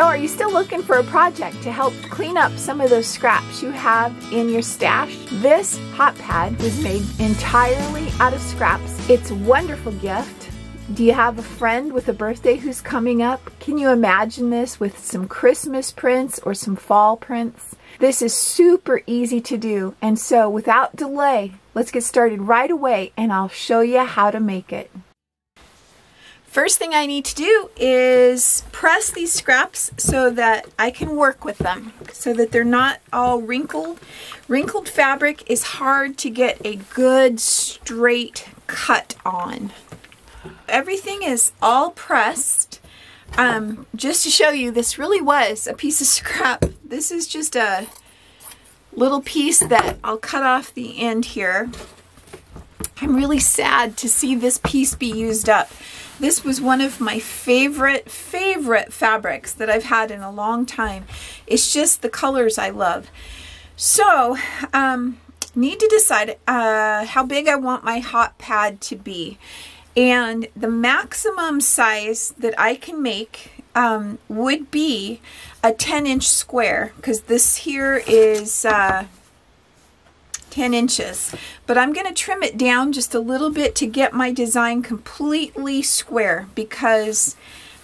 So are you still looking for a project to help clean up some of those scraps you have in your stash? This hot pad was made entirely out of scraps. It's a wonderful gift. Do you have a friend with a birthday who's coming up? Can you imagine this with some Christmas prints or some fall prints? This is super easy to do. And so without delay, let's get started right away and I'll show you how to make it. First thing I need to do is press these scraps so that I can work with them so that they're not all wrinkled. Wrinkled fabric is hard to get a good straight cut on. Everything is all pressed. Um, just to show you, this really was a piece of scrap. This is just a little piece that I'll cut off the end here. I'm really sad to see this piece be used up. This was one of my favorite, favorite fabrics that I've had in a long time. It's just the colors I love. So, um, need to decide uh, how big I want my hot pad to be. And the maximum size that I can make um, would be a 10 inch square because this here is uh, 10 inches. But I'm going to trim it down just a little bit to get my design completely square because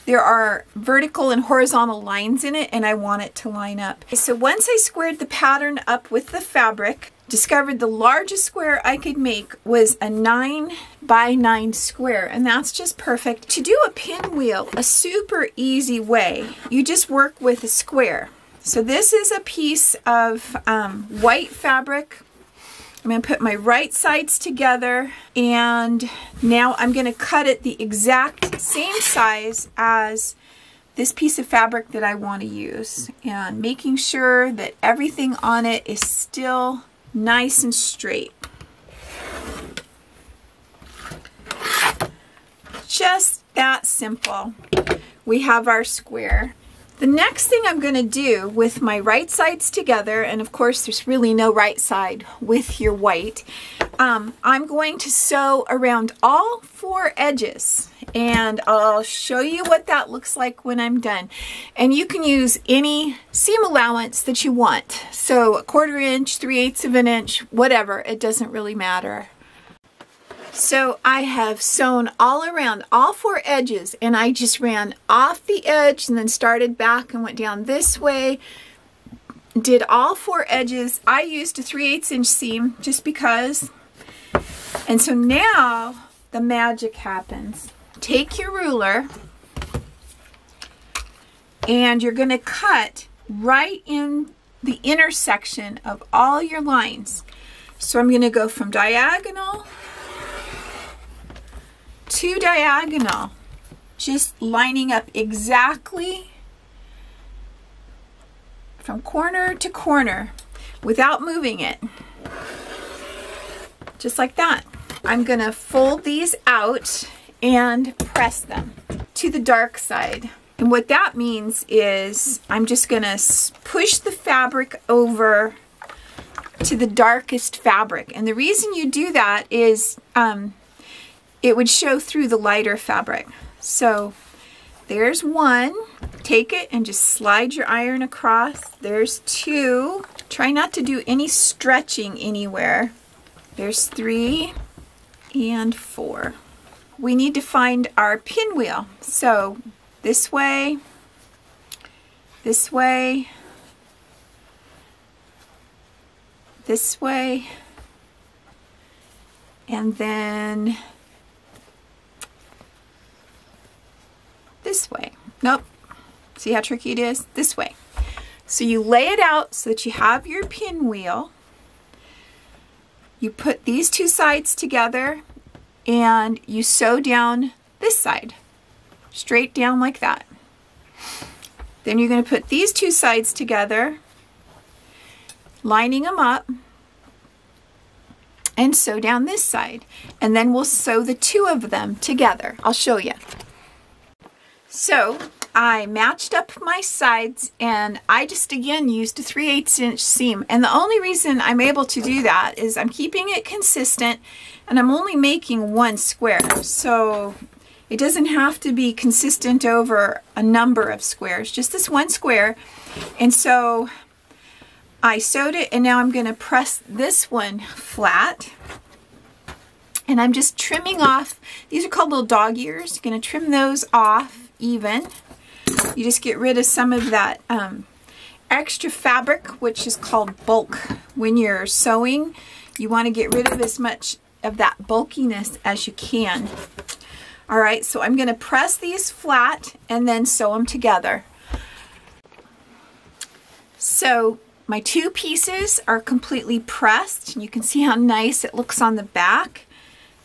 there are vertical and horizontal lines in it and I want it to line up. So once I squared the pattern up with the fabric, discovered the largest square I could make was a 9 by 9 square and that's just perfect. To do a pinwheel a super easy way, you just work with a square. So this is a piece of um, white fabric I'm going to put my right sides together and now I'm going to cut it the exact same size as this piece of fabric that I want to use and making sure that everything on it is still nice and straight. Just that simple. We have our square. The next thing I'm going to do with my right sides together, and of course there's really no right side with your white, um, I'm going to sew around all four edges and I'll show you what that looks like when I'm done. And you can use any seam allowance that you want. So a quarter inch, three eighths of an inch, whatever, it doesn't really matter. So I have sewn all around all four edges and I just ran off the edge and then started back and went down this way. Did all four edges. I used a 3 8 inch seam just because. And so now the magic happens. Take your ruler and you're going to cut right in the intersection of all your lines. So I'm going to go from diagonal to diagonal, just lining up exactly from corner to corner without moving it. Just like that. I'm gonna fold these out and press them to the dark side. And what that means is I'm just gonna push the fabric over to the darkest fabric. And the reason you do that is um, it would show through the lighter fabric. So there's one. Take it and just slide your iron across. There's two. Try not to do any stretching anywhere. There's three and four. We need to find our pinwheel. So this way, this way, this way, and then this way. Nope. See how tricky it is? This way. So you lay it out so that you have your pinwheel. You put these two sides together and you sew down this side. Straight down like that. Then you're going to put these two sides together, lining them up, and sew down this side. And then we'll sew the two of them together. I'll show you. So I matched up my sides and I just again used a 3 8 inch seam. And the only reason I'm able to do that is I'm keeping it consistent and I'm only making one square. So It doesn't have to be consistent over a number of squares, just this one square. And so I sewed it and now I'm going to press this one flat. And I'm just trimming off, these are called little dog ears. You're going to trim those off even. You just get rid of some of that um, extra fabric, which is called bulk. When you're sewing, you want to get rid of as much of that bulkiness as you can. All right, so I'm going to press these flat and then sew them together. So my two pieces are completely pressed. You can see how nice it looks on the back.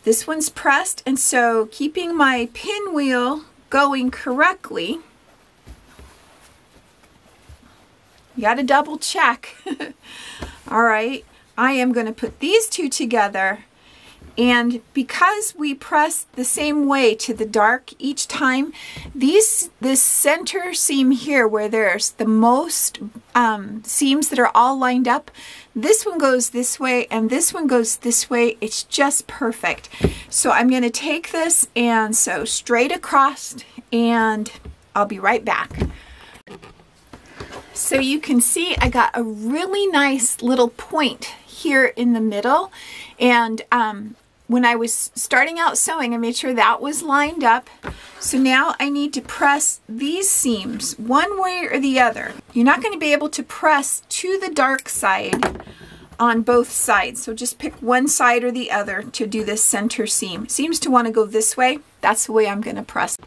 This one's pressed, and so keeping my pinwheel going correctly, you got to double check. All right, I am going to put these two together and because we press the same way to the dark each time, these this center seam here where there's the most um, seams that are all lined up, this one goes this way and this one goes this way. It's just perfect. So I'm going to take this and sew straight across and I'll be right back. So you can see I got a really nice little point here in the middle and um, when I was starting out sewing, I made sure that was lined up. So now I need to press these seams one way or the other. You're not going to be able to press to the dark side on both sides. So just pick one side or the other to do this center seam. Seems to want to go this way. That's the way I'm going to press.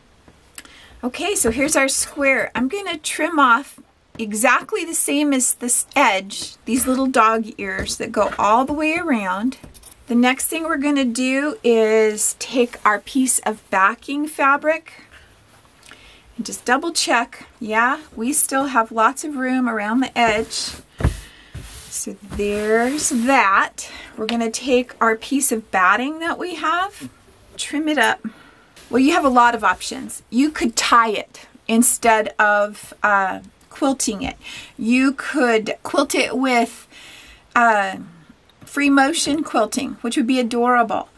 Okay, so here's our square. I'm going to trim off exactly the same as this edge, these little dog ears that go all the way around. The next thing we're going to do is take our piece of backing fabric and just double check. Yeah, we still have lots of room around the edge. So there's that. We're going to take our piece of batting that we have, trim it up. Well, you have a lot of options. You could tie it instead of uh, quilting it. You could quilt it with uh, free motion quilting, which would be adorable.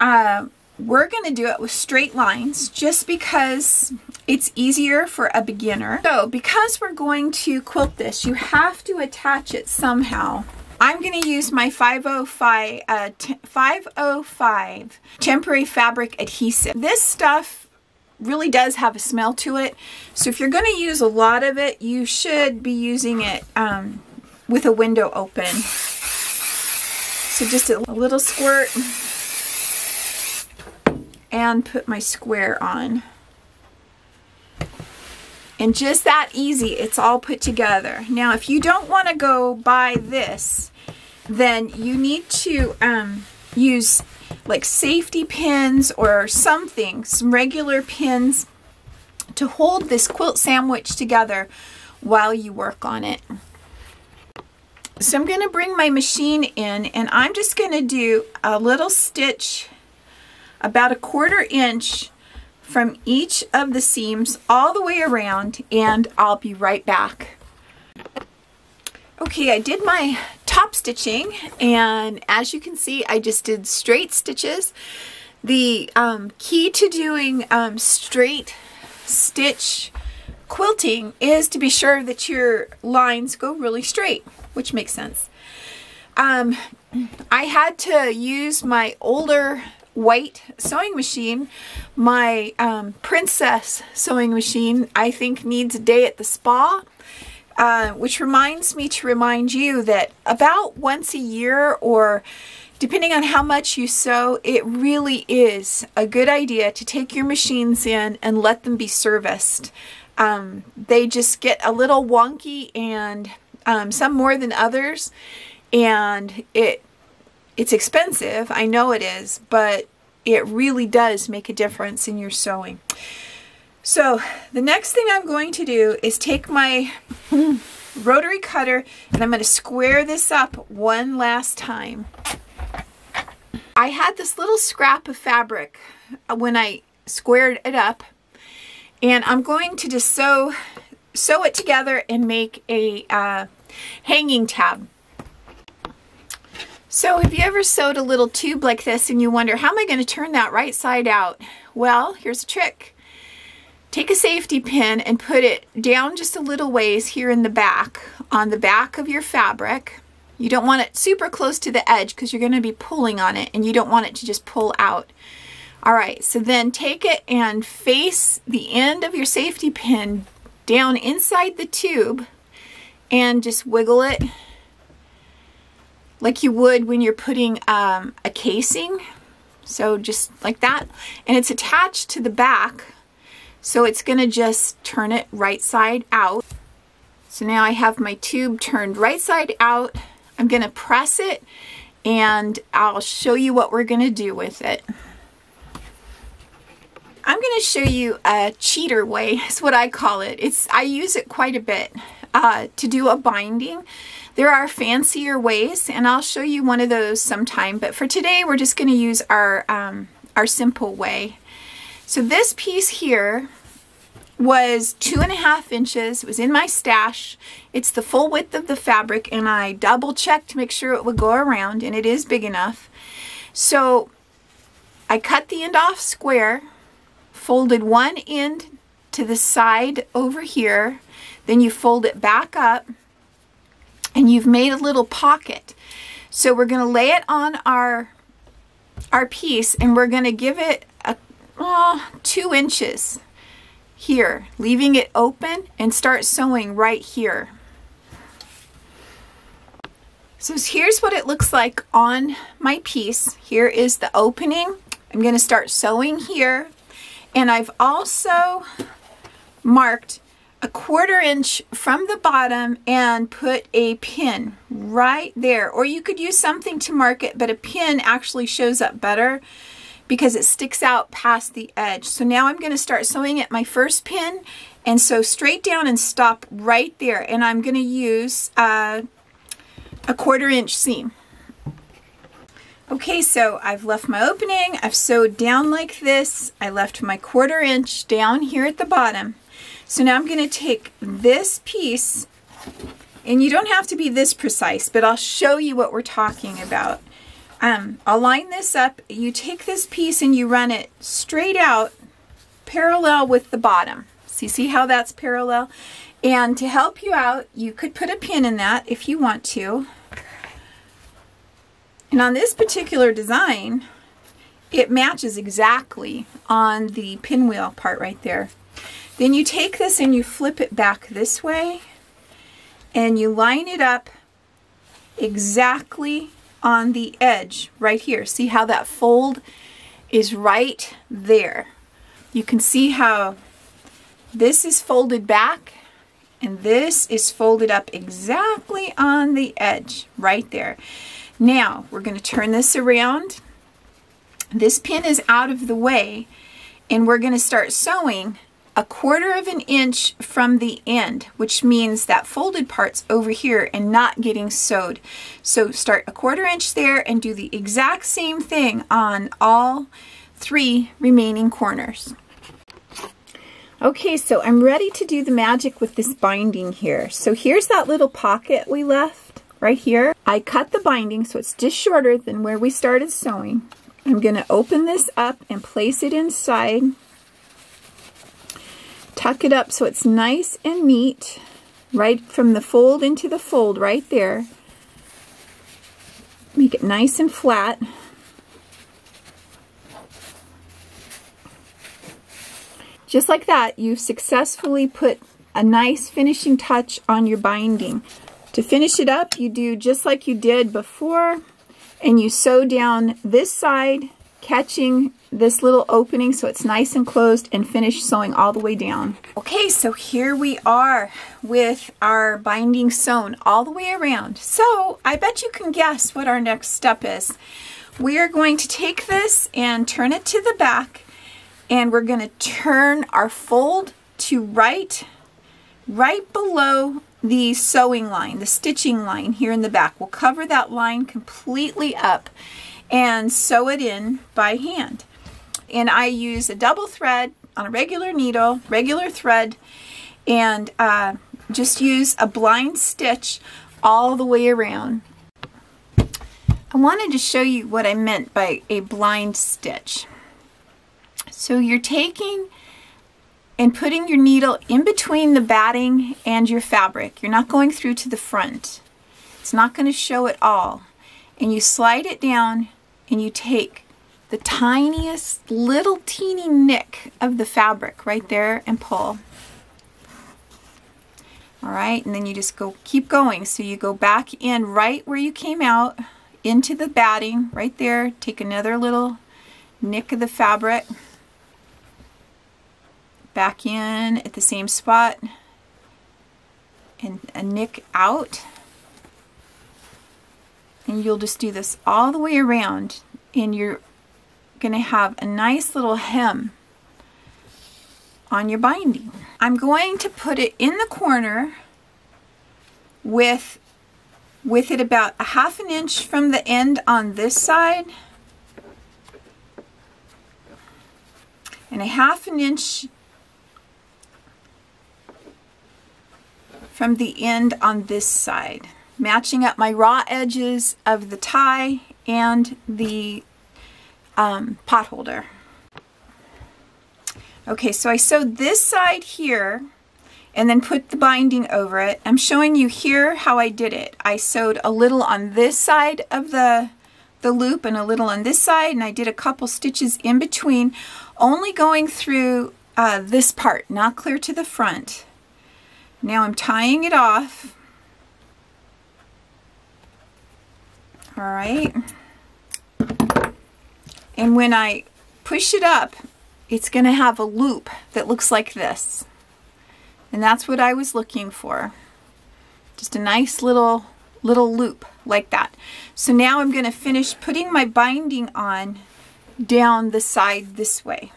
Uh, we're going to do it with straight lines just because it's easier for a beginner. So because we're going to quilt this, you have to attach it somehow. I'm going to use my 505, uh, 505 temporary fabric adhesive. This stuff really does have a smell to it. So if you're going to use a lot of it, you should be using it um, with a window open. So just a little squirt and put my square on. And just that easy, it's all put together. Now, if you don't want to go buy this, then you need to um, use like safety pins or something, some regular pins to hold this quilt sandwich together while you work on it. So I'm going to bring my machine in and I'm just going to do a little stitch about a quarter inch from each of the seams all the way around and I'll be right back. Okay, I did my top stitching and as you can see I just did straight stitches. The um, key to doing um, straight stitch quilting is to be sure that your lines go really straight which makes sense. Um, I had to use my older white sewing machine. My um, Princess sewing machine, I think, needs a day at the spa. Uh, which reminds me to remind you that about once a year or depending on how much you sew, it really is a good idea to take your machines in and let them be serviced. Um, they just get a little wonky and um, some more than others, and it it's expensive. I know it is, but it really does make a difference in your sewing. So the next thing I'm going to do is take my rotary cutter and I'm going to square this up one last time. I had this little scrap of fabric when I squared it up and I'm going to just sew sew it together and make a uh, hanging tab. So have you ever sewed a little tube like this and you wonder, how am I going to turn that right side out? Well, here's a trick. Take a safety pin and put it down just a little ways here in the back, on the back of your fabric. You don't want it super close to the edge because you're going to be pulling on it and you don't want it to just pull out. All right, so then take it and face the end of your safety pin down inside the tube and just wiggle it like you would when you're putting um, a casing. So just like that. And it's attached to the back. So it's going to just turn it right side out. So now I have my tube turned right side out. I'm going to press it and I'll show you what we're going to do with it. I'm going to show you a cheater way, is what I call it. It's I use it quite a bit uh, to do a binding. There are fancier ways, and I'll show you one of those sometime. But for today, we're just going to use our, um, our simple way. So this piece here was two and a half inches. It was in my stash. It's the full width of the fabric, and I double checked to make sure it would go around, and it is big enough. So I cut the end off square folded one end to the side over here, then you fold it back up, and you've made a little pocket. So we're going to lay it on our, our piece, and we're going to give it a, oh, two inches here, leaving it open, and start sewing right here. So here's what it looks like on my piece. Here is the opening. I'm going to start sewing here and I've also marked a quarter inch from the bottom and put a pin right there. Or you could use something to mark it, but a pin actually shows up better because it sticks out past the edge. So now I'm going to start sewing at my first pin and sew straight down and stop right there. And I'm going to use uh, a quarter inch seam. Okay, so I've left my opening, I've sewed down like this, I left my quarter inch down here at the bottom. So now I'm going to take this piece, and you don't have to be this precise, but I'll show you what we're talking about. Um, I'll line this up, you take this piece and you run it straight out parallel with the bottom. So you see how that's parallel? And to help you out, you could put a pin in that if you want to. And on this particular design, it matches exactly on the pinwheel part right there. Then you take this and you flip it back this way and you line it up exactly on the edge right here. See how that fold is right there. You can see how this is folded back and this is folded up exactly on the edge right there. Now we're going to turn this around. This pin is out of the way and we're going to start sewing a quarter of an inch from the end, which means that folded part's over here and not getting sewed. So start a quarter inch there and do the exact same thing on all three remaining corners. Okay, so I'm ready to do the magic with this binding here. So here's that little pocket we left right here. I cut the binding so it's just shorter than where we started sewing. I'm going to open this up and place it inside. Tuck it up so it's nice and neat, right from the fold into the fold right there. Make it nice and flat. Just like that, you've successfully put a nice finishing touch on your binding. To finish it up, you do just like you did before, and you sew down this side, catching this little opening so it's nice and closed, and finish sewing all the way down. Okay, so here we are with our binding sewn all the way around. So I bet you can guess what our next step is. We are going to take this and turn it to the back, and we're going to turn our fold to right, right below the sewing line, the stitching line here in the back. We'll cover that line completely up and sew it in by hand. And I use a double thread on a regular needle, regular thread, and uh, just use a blind stitch all the way around. I wanted to show you what I meant by a blind stitch. So you're taking and putting your needle in between the batting and your fabric. You're not going through to the front. It's not going to show it all. And you slide it down and you take the tiniest little teeny nick of the fabric right there and pull. All right, and then you just go keep going. So you go back in right where you came out into the batting right there. Take another little nick of the fabric back in at the same spot and a nick out and you'll just do this all the way around and you're going to have a nice little hem on your binding. I'm going to put it in the corner with with it about a half an inch from the end on this side and a half an inch from the end on this side, matching up my raw edges of the tie and the um, pot holder. Okay, so I sewed this side here and then put the binding over it. I'm showing you here how I did it. I sewed a little on this side of the, the loop and a little on this side and I did a couple stitches in between, only going through uh, this part, not clear to the front. Now I'm tying it off. All right. And when I push it up, it's going to have a loop that looks like this. And that's what I was looking for. Just a nice little little loop like that. So now I'm going to finish putting my binding on down the side this way.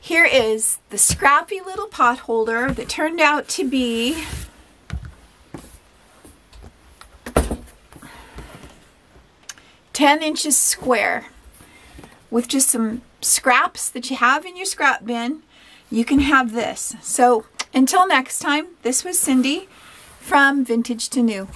Here is the scrappy little pot holder that turned out to be ten inches square with just some scraps that you have in your scrap bin you can have this. So until next time this was Cindy from Vintage to New